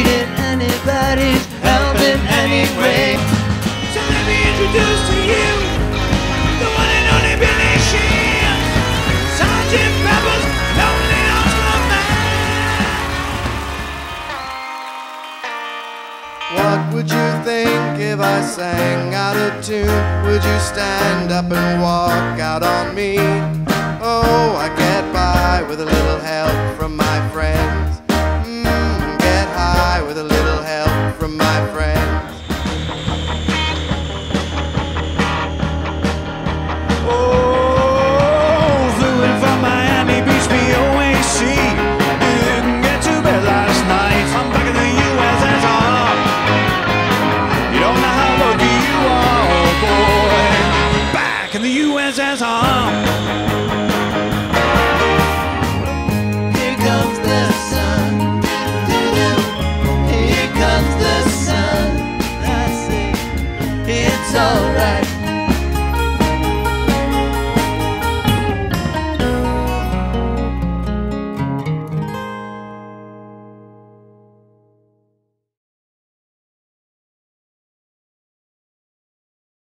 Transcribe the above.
needing anybody's help in any way. So let me introduce to you the one and only Billy Shears, Sergeant Pepper's Lonely Hearts Club Band. What would you think if I sang out of tune? Would you stand up and walk out on me? Oh, I get by with a little from my friends. Oh, flew in from Miami Beach, BOAC. Didn't get to bed last night. I'm back in the USSR. You don't know how lucky you are, oh boy. Back in the USSR. alright.